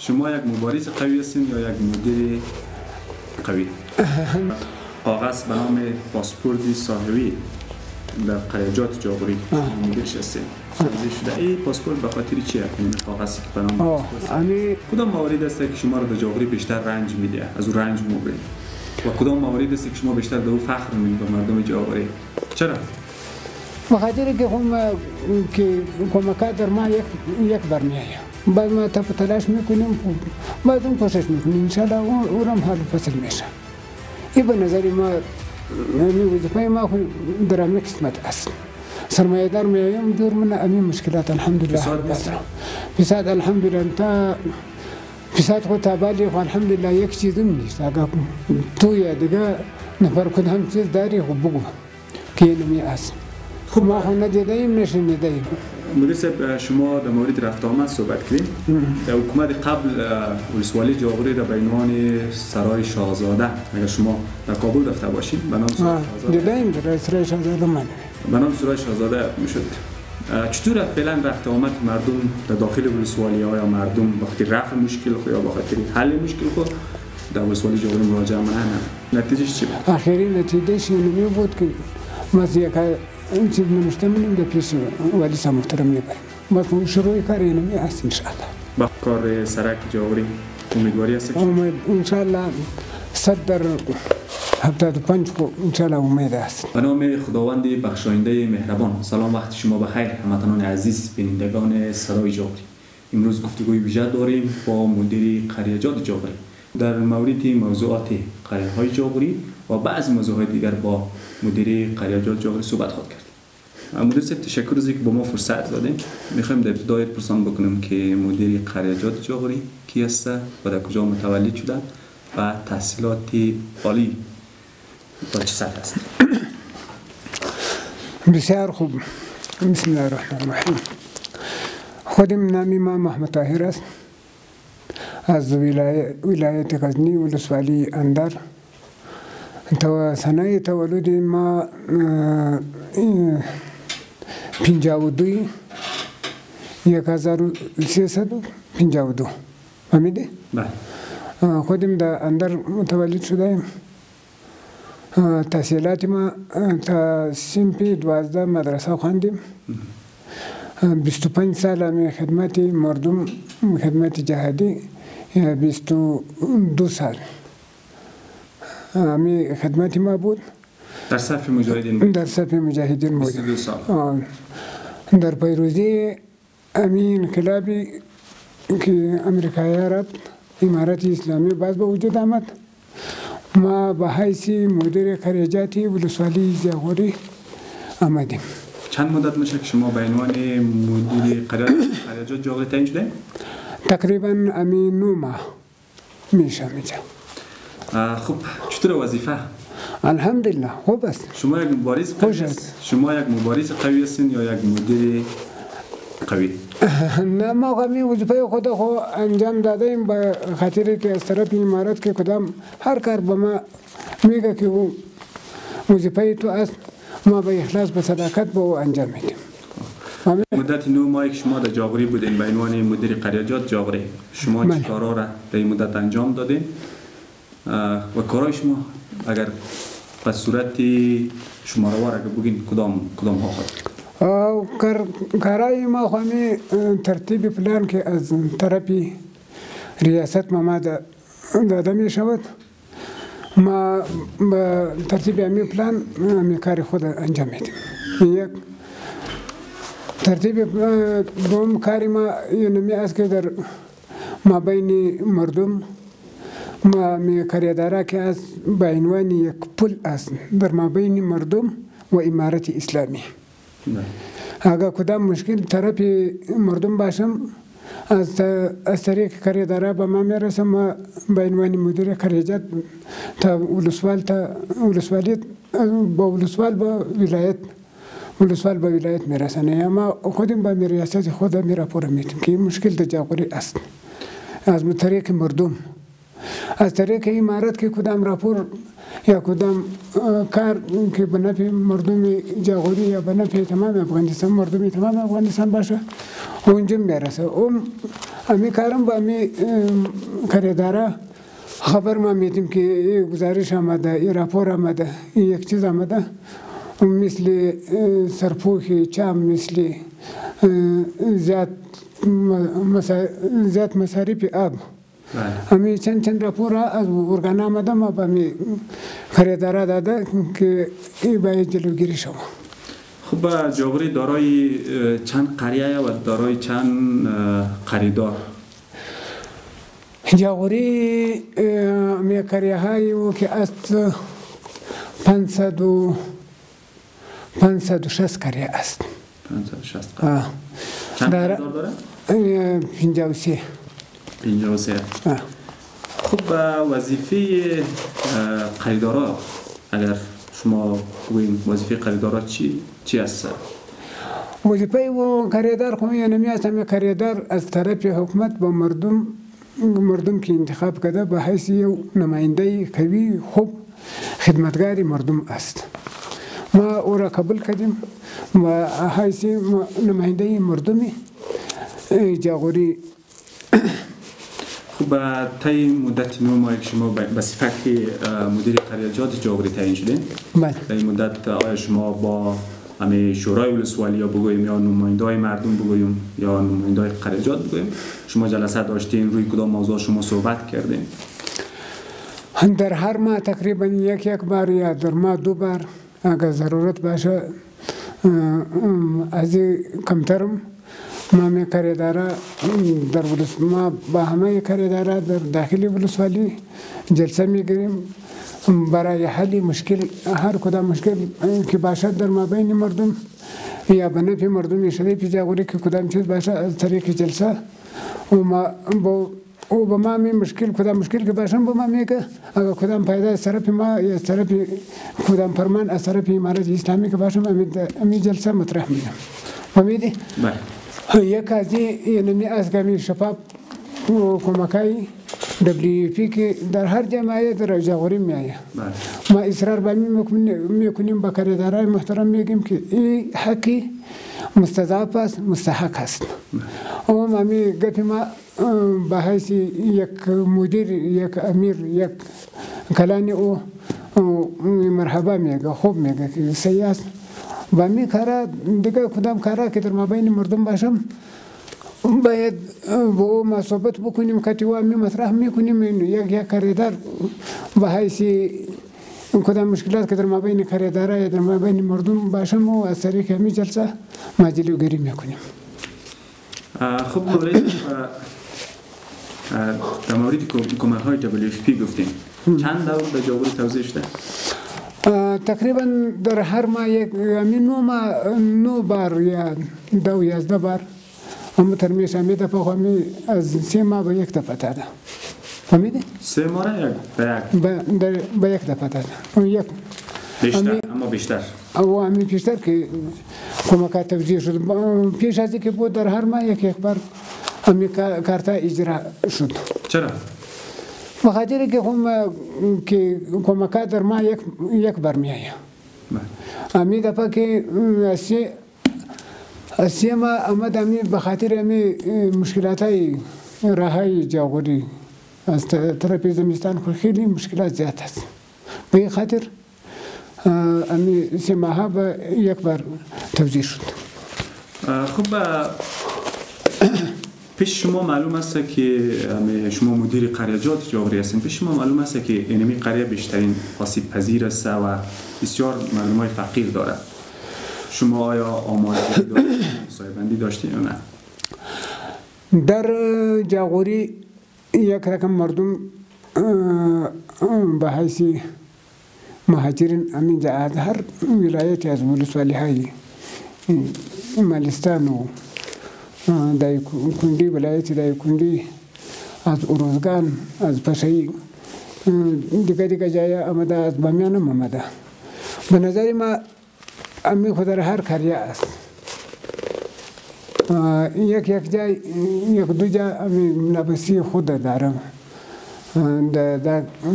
شما یک مبارز قوی هستین یا یک مدیر قوی؟ کاغذ به نام پاسپورت صاحبی در قریجات جاغوری مدیرش هستین. توضیح شده. این پاسپورت به خاطر چیه این کاغذی که به نام پاسپورت امی کدام موارد است که شما را در جاغوری بیشتر رنج میده؟ از اون رنج مبرید و کدام موارد است که شما بیشتر در او فخر به مردم جاغوری؟ چرا؟ به خاطر که هم که کمکات در ما یک یک بر بعد ما تا تلاش میکنیم بعد اون کوشش میکنیم انشالله اون اونم حال فصل میشه این به نظر ما وظیفه ما خو در همه قسمت است سرمایه دار میایم دور من امی مشکلات الحمدلله فساد الحمدلله تا فساد خو تابالی خو الحمدلله یک چیزم نیست اگر تو یا دیگه نفر کدام چیز داری خو بگو که نمی است خب ما خو ندیدیم نشنیدیم صاحب شما در مورد رفت آمد صحبت کردیم در حکومت قبل ولسوالی جاغوری در به عنوان سرای شاهزاده اگر شما در کابل رفته باشید به نام سرای شاهزاده. دیدیم در اسرائیل شاهزاده من. به نام سرای شاهزاده می‌شد. چطور فعلا رفت آمد مردم در داخل ولسوالی ها یا مردم وقتی رفع مشکل خود یا بخاطر حل مشکل خود در ولسوالی جاغوری مراجعه منه نتیجهش چی بود؟ آخرین نتیجه اینمی بود که ما این چیز نمشته منیم در پیش ولی صاحب محترم می‌بریم بس شروع کار اینمی است انشاءالله. با کار سرک جاغوری امیدواری هست که امید. انشاءالله صد در هفتاد و پنج خو انشاءالله امید است به نام خداوند بخشاینده مهربان. سلام وقت شما بخیر. هموطنان عزیز بینندگان صدای جاغوری امروز گفتگوی ویژه داریم با مدیر قریجات جاغوری در مورد موضوعات قریه های جاغوری و بعض موضوعات دیگر با مدیر قریجات جاغوری صحبت خواهد کرد. مدیر صاحب تشکر از اینکه با ما فرصت دادیم می‌خوایم در ابتدای پرسان بکنیم که مدیر قریجات جاغوری کی است و در کجا متولد شده و تحصیلات عالی تا چه سطح است. بسیار خوب. بسم الله الرحمن الرحیم. خودم نامی ما محمد طاهر است. از ولایت, غزنی ولسوالی اندر. تو سنه تولد ما پنجاه و دوی یک هزار و سیصد و پنجاه و دو فهمیدی؟ بله. خودم در اندر متولد شدیم تحصیلات ما تا سیمپی دوازده مدرسه خواندیم. 25 سال می خدمت مردم خدمت جهادی 22 سال. می خدمت ما بود. در صف مجاهدین بود. در صف مجاهدین بود. 22 سال. در پیروزی امین انقلابی که امریکایی عرب امارت اسلامی باز به وجود آمد. ما به حیث مدیر خریجاتی ولسوالی جاغوری آمدیم. چند مدت میشه که شما به عنوان مدیر قریجات جاغوری تعیین شده؟ تقریبا امین نو ماه میشه میشه. خب چطور وظیفه؟ الحمدلله خوب است. شما یک مبارز قوی است. شما یک مبارز قوی هستین یا یک مدیر قوی؟ نه ما غمی وظیفه خود خو انجام دادیم به خاطر که از طرف امارت که کدام هر کار به ما میگه که وظیفه تو است ما به اخلاص به صداقت به او انجام میدیم؟ مدت نو ماهی که شما در جاغوری بودین به عنوان مدیر قریجات جاغوری. شما بله. چه کارا را در این مدت انجام دادین؟ و کارهای شما اگر به صورت شماروار اگر بگین کدام کدام ها او کار کارای ما خو می ترتیب پلان که از طرف ریاست ما ما دا- داده می شود. ما ترتیب امی پلان امی کار خود انجام میدیم. یک ترتیب دوم کاری ما اینمی است که در مابین مردم ما می کاریدارا که از به عنوان یک پل است در مابین مردم و امارت اسلامی. اگر کدام مشکل طرف مردم باشم از از طریق کاریدارا به ما میرسم ما به عنوان مدیر کاریجات تا ولسوال تا ولسوالی با ولسوال با ولایت ولسوال به ولایت میرسانه یا ما خودم به ریاست خود می راپور میدیم که این مشکل در جاغوری است. از طریق مردم. از طریق امارت که کدام راپور یا کدام کار که به نفع مردم جاغوری یا به نفع تمام افغانستان مردم تمام افغانستان باشه اونجا میرسه. اون امی کارم با امی خریدارا خبر ما میدیم که گزارش آمده این راپور آمده یک چیز آمده مثل سرپوخ چام مثل زیاد زیاد مصارف آب. همی چند چند راپور از ارگان آمده ما به می خریدارا داده که این باید جلوگیری شود خب جاوری دارای چند قریه و دارای چند خریدار؟ جاوری می قریه های و که از 500 و 560 قریه است 560 قریه چند خریدار داره؟ 53 53 خب وظیفه خریدارا اگر شما بگوین وظیفه خریدارا چی چی است وظیفه و خریدار خو یعنی می است خریدار از طرف حکومت با مردم مردم که انتخاب کرده به حیث یو نماینده قوی خوب خدمتگار مردم است ما او را قبول کردیم. و حیث نماینده مردمی جاغوری. خب طی مدت نو ماه شما به صفت مدیر قریجات جاغوری تعیین شدین. بله. در این مدت آیا شما با همه شورای ولسوالی یا بگوییم یا نماینده های مردم بگوییم یا نماینده های قریجات بگوییم شما جلسه داشتین روی کدام موضوع شما صحبت کردین؟ در هر ماه تقریبا یک یک بار یا در ماه دو بار اگر ضرورت باشه از کمترم ما می کاریدارا در ولس ما با همه کاریدارا در داخلی ولسوالی جلسه می‌گیریم برای حل مشکل هر کدام مشکل که باشد در مابین مردم یا به نفع مردم شریف جاغوری که کدام چیز باشه از طریق جلسه و ما با او به ما می مشکل کدام مشکل که باشم به ما میگه اگر کدام پیدا از طرف ما یا از طرف کدام فرمان از طرف امارت اسلامی که باشم امی جلسه مطرح میگم فهمیدی؟ بله. یک از یعنی از کمی شفاف دبلیو پی که در هر جمعیت در جاغوری میآید ما اصرار به میکنیم به کاریدارای محترم میگیم که این حقی مستضعف است مستحق است. او ما می گفت ما به حیث یک مدیر یک امیر یک کلانی او مرحبا میگه خوب میگه که صحیح است. و می کارا دیگه کدام کارا که در مابین مردم باشم باید با او ما صحبت بکنیم که و می مطرح میکنیم یک یک کاریدار به حیث کدام مشکلات که در مابین کاریدارا یا در مابین مردم باشم و از طریق همی جلسه ما جلوگیری می‌کنیم خب مورد در مورد کمک های WFP گفتیم چند دور به جاور توضیح شده؟ تقریبا در هر ماه یک همین نو ما نو بار یا دو یازده بار هم ترمیش همی دفعه از سه ماه به یک دفعه داده فهمیدی؟ سه ماه یک به یک. به یک دفعه داده یک. بیشتر اما بیشتر. او همین بیشتر که کمکات توزیع شد. پیش از که بود در هر ماه یک یک بار همین کارتا اجرا شد. چرا؟ بخاطر که هم که کمکات در ماه یک یک بار می آید. همین دفعه که اسی اسی ما آمد همین بخاطر همین مشکلات های راهای جاغوری. از طرف زمستان خیلی مشکلات زیاد است به این خاطر امی سه ماه به یک بار توضیح شد. خب پیش شما معلوم است که شما مدیر قریجات جاغوری هستین. پیش شما معلوم است که اینمی قریه بیشترین آسیب پذیر است و بسیار مردم های فقیر داره شما آیا آمادگی داشتین داشتین یا نه؟ در جاغوری یک رقم مردم به حیثی مهاجرین همینجا از هر ولایتی از ولسوالی های مالستان و دای کندی ولایت دای کندی از اروزگان از پشایی دیگه دیگه جای آمده از بامیان هم آمده. به نظر ما امی خود هر کاریه است یک یک جای یک دو جا امی نبسی خود دارم.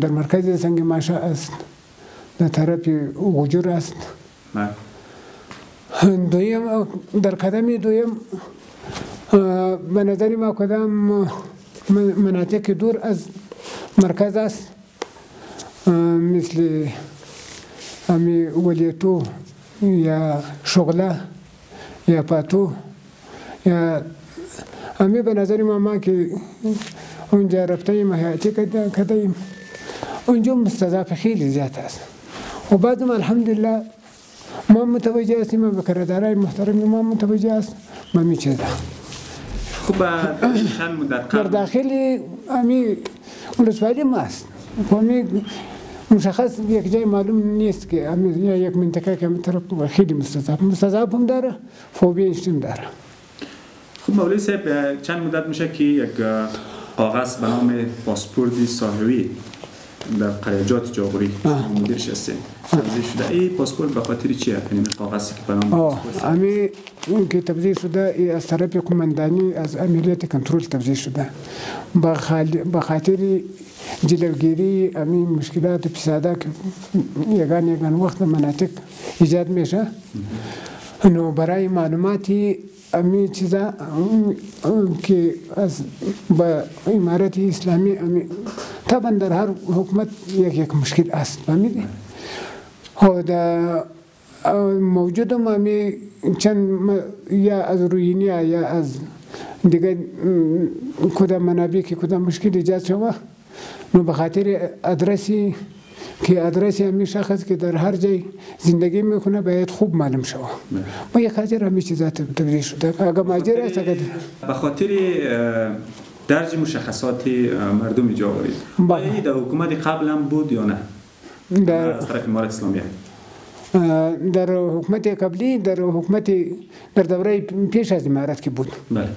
در مرکز سنگ ماشا است. در طرف غجور است. دویم در قدم دویم به نظر ما کدام مناطق دور از مرکز است؟ مثل امی ولیتو یا شغله یا پاتو. امی به نظر ما ما که اونجا رفته حیاتی کردیم اونجا مستضعف خیلی زیاد است. و بعدم الحمدلله ما متوجه هستیم به کردارای محترم ما متوجه است ما می چیزا خب چند مدت در داخل امی ولسوالی ما است. فهمی مشخص یک جای معلوم نیست که یا یک منطقه که طرف خیلی مستضعف مستضعف هم داره فوبیش هم داره. مولوی صاحب چند مدت میشه که یک کاغذ به نام پاسپورت صاحبی در قریجات جاغوری مدیرش هستیم تبدیل شده. ای پاسپورت به خاطر چیه یعنی کاغذی که به نام امی اون که تبدیل شده ای از طرف قماندانی از امنیت کنترل تبدیل شده. به خاطر جلوگیری امی مشکلات فساده که یگان یگان وقت مناطق ایجاد میشه. نو برای معلوماتی امی چیزا که از با امارت اسلامی امی طبعا در هر حکومت یک یک مشکل است فهمیدی؟ و در موجود امی چند یا از روینیا یا از دیگه کدام منابع که کدام مشکل ایجاد شوه نو به خاطر ادرسی که ادرس همی شخص که در هر جای زندگی می‌کنه باید خوب معلوم شوه ما یک خاطر همی چیزا تبدیل شده. اگر ماجر است اگر به خاطر درج مشخصات مردم جاوری این در حکومت قبل هم بود یا نه؟ در از طرف امارت اسلامیه در حکومت قبلی در حکومت در دوره پیش از امارت که بود. بله.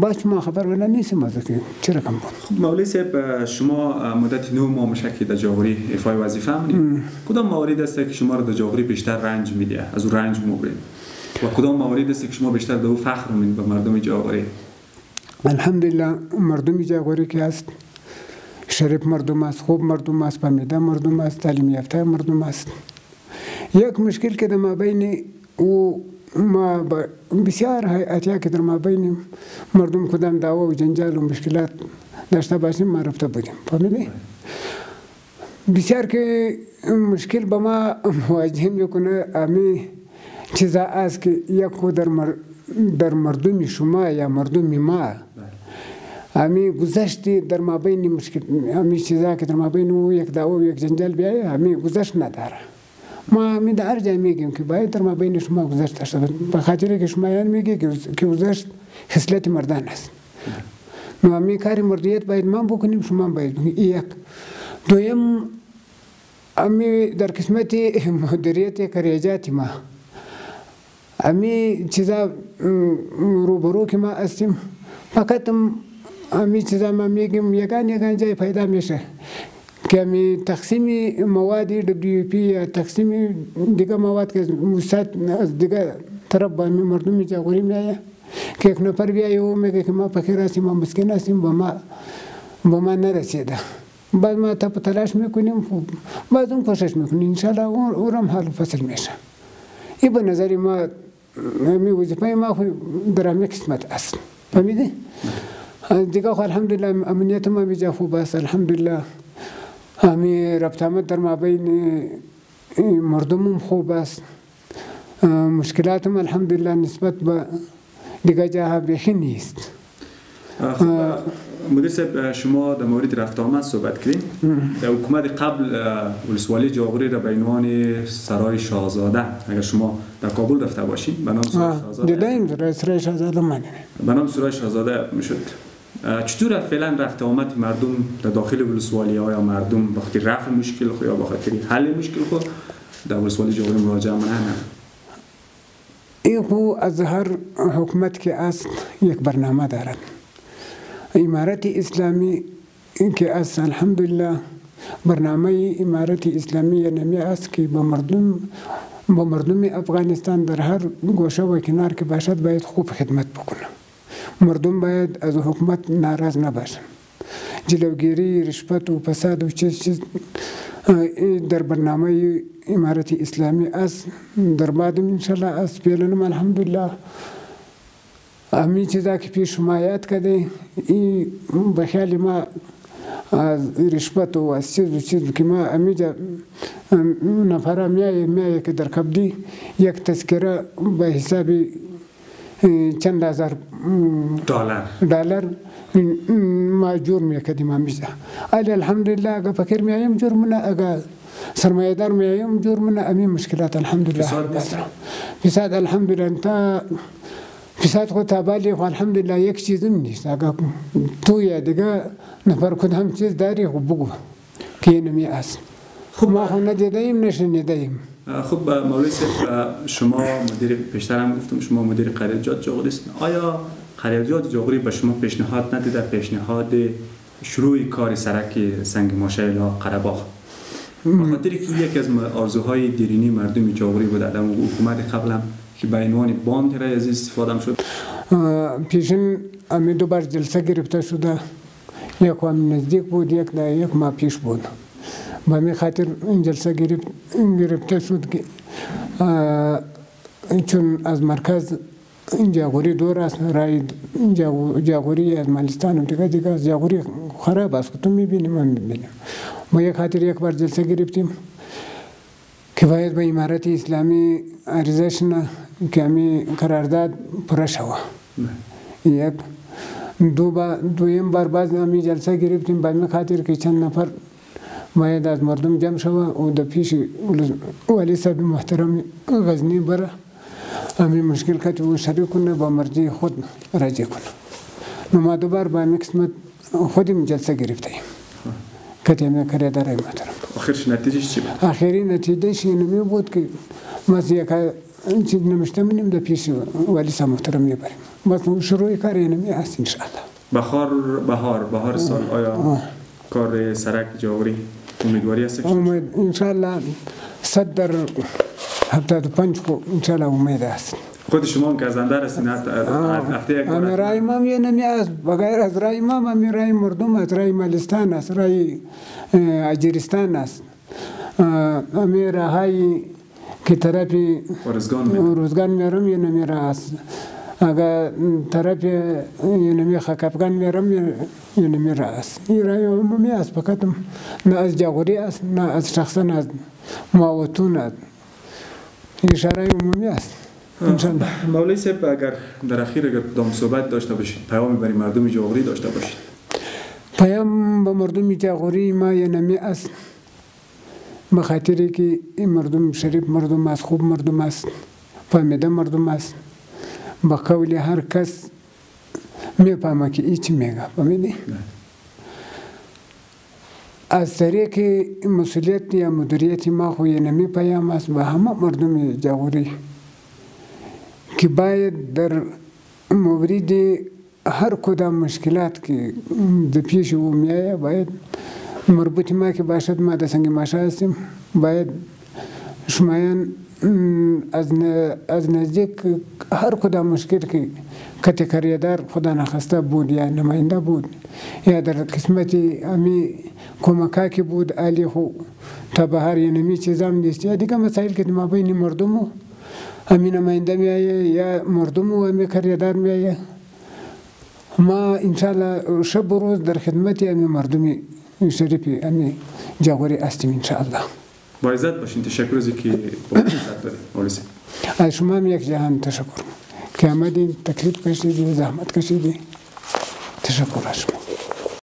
باش ما خبر ولا نیستم از که چه رقم بود. مولوی صاحب شما مدت نو مشکی در جاغوری افای وظیفه همونید کدام موارد است که شما رو در جاغوری بیشتر رنج میده؟ از اون رنج مبرید و کدام موارد است که شما بیشتر در فخر می‌دید به مردم جاغوری؟ الحمدلله مردم جاغوری که هست شریف مردم است خوب مردم است فهمیده مردم است تعلیم یافته مردم است. یک مشکل که در مابین او ما بسیار هیئتیا که در ما بین مردم کدام دعوا و جنجال و مشکلات داشته باشیم ما رفته بودیم. فهمیدی؟ بسیار که مشکل به ما مواجه میکنه. امی چیزا است که یک خود در, مر... در مردم شما یا مردم ما. امی گذشتی در ما بین مشکل امی چیزا که در ما بین یک دعوا و یک جنجال بیایه امی گذشت نداره ما می در جای میگیم که باید در ما بین شما گذشت داشته به خاطر که شما یان میگی که گذشت خصلت مردان است. نو می کار مردیت باید ما بکنیم شما باید. یک. دویم امی در قسمت مدیریت کریجات ما. امی چیزا روبرو که ما هستیم فقط امی چیزا ما میگیم یگان یگان جای پیدا میشه. که می تقسیم مواد دبلیو پی یا تقسیم دیگه مواد که موساد از دیگه طرف با مردم جاغوری میایه که یک نفر بیایه و میگه که ما فقیر هستیم ما مسکین هستیم با ما با ما نرسیده. بعد ما تا تلاش میکنیم بعد اون کوشش میکنیم انشالله اون هم حال فصل میشه. این به نظر ما می وظیفه ما در همه قسمت است. فهمیدی؟ دیگه خو الحمدلله امنیت ما بیجا خوب است. الحمدلله همی ربطامت در مابین مردمم خوب است. مشکلاتم الحمدلله نسبت به دیگه جاها بیخی نیست. مدیر صاحب شما در مورد رفت آمد صحبت کردیم در حکومت قبل ولسوالی جاغوری را به عنوان سرای شاهزاده اگر شما در کابل رفته باشین به نام سرای شاهزاده دیدیم سرای شاهزاده من به نام سرای شاهزاده می‌شد. چطور فعلا رفت آمد مردم در داخل ولسوالی ها مردم؟ به خاطر رفع مشکل خود یا به خاطر حل مشکل خود در ولسوالی جاغوری مراجعه منه این خو از هر حکومت که است یک برنامه دارد. امارت اسلامی که است الحمدلله برنامه امارت اسلامی نمی است که با مردم با مردم افغانستان در هر گوشه و کنار که باشد باید خوب خدمت بکنه مردم باید از حکومت ناراض نباشن. جلوگیری رشوت و فساد و چیز چیز در برنامه امارت اسلامی است در بعدم انشالله است فعلا الحمدلله. همین چیزا که پیش شما یاد کرده این به خیال ما از رشوت و از چیز و چیز که ما امیجا نفر میایه میایه که در کبدی یک تذکره به حساب چند هزار دلار. دلار ما جور میکردیم همیشه علی الحمدلله اگه فکر میایم جور منه اگه سرمایه دار میایم جور منه امی مشکلات الحمدلله. فساد الحمدلله. انت فساد خود تابالی خو الحمدلله. یک چیزم نیست. اگه تو یا دیگه نفر کد هم چیز داری خو بگو. که است؟ خب ما خو ندیدیم نشنیدیم خب مولوی شما مدیر بیشتر هم گفتم شما مدیر قریجات جاغوری هستین آیا قریجات جاغوری به شما پیشنهاد نداده؟ پیشنهاد شروع کار سرک سنگ ماشه الی قره‌باغ به خاطر که یکی از آرزوهای دیرینی مردم جاغوری بود. در حکومت قبلم که به عنوان باند را از استفاده شد. پیشین امی دو بار جلسه گرفته شده. یک هم نزدیک بود یک در یک ماه پیش بود. به می خاطر این جلسه گرفت گرفته شد که چون از مرکز این جاغوری دور است رای جاغو- جاغوری از مالستان و دیگه دیگه از جاغوری خراب است که تو میبینی من میبینیم ما یک خاطر یک بار جلسه گرفتیم که باید به امارت اسلامی عریضه شنه که همی قرارداد پره شوه. یک دو با دویم بار باز همی جلسه گرفتیم. به خاطر که چند نفر باید از مردم جمع شوه و در پیش ولی صاحب محترم غزنی بره. همی مشکل که او شریک کنه با مرجع خود راجع کنه. نو ما دوبار با همی قسمت خودیم جلسه گرفتیم. که همی کره داره محترم. آخرش نتیجهش چی بود؟ آخرین نتیجه اینمی بود که ما یک چیز نمشته منیم در پیش ولی صاحب محترم می‌بریم بس شروع کار اینمی است انشاءالله. بهار بهار بهار سال آیا کار سرک جاغوری امیدواری هست امید انشاءالله صد در هفتاد و پنج کو انشاءالله امید است. خود شما هم گزنده هستین حتی هفته یک بار رای ما یه نمی است بغیر از رای ما امی رای مردم است رای مالستان است رای اجرستان است. امی راهای که طرفی روزگان میرم یه نمی است. طرف یه نمی خکفگان میرم یه نمی را است این رای عمومی است فقط نه از است نه از از معاوتون است اشاره عمومی است مولوی صاحب اگر در اخیر اگر کدام صحبت داشته باشید پیامی برای مردم جاغوری داشته باشید پیام به مردم جاغوری ما یه نمی است به خاطر که این مردم شریف مردم است خوب مردم است فهمیده مردم است کس میفهمه که ای چی میگه فهمیدی از طریق مسئولیت یا مدیریت ما خو یه نمی پیام است به همه مردم جاغوری که باید در مورد هر کدام مشکلات که در پیش او میایه باید مربوط ما که باشد ما در سنگ ماشه هستیم باید شمایان از نزدیک هر کدام مشکل که کتی کاریدار خدا بود یا نماینده بود یا در قسمت امی کمکا بود علی خو تا بهار یا نمی چیزام نیست. یا دیگه مسائل که ما بین مردمو امی نماینده میایه یا مردمو امی کاریدار میایه. ما انشاءالله شب و روز در خدمت امی مردمی شریف امی جاغوری هستیم انشاءالله. با باشین تشکر از که با صاحب از شما هم یک جهان تشکر که آمدین تکلیف کشیدی و زحمت کشیدی تشکر از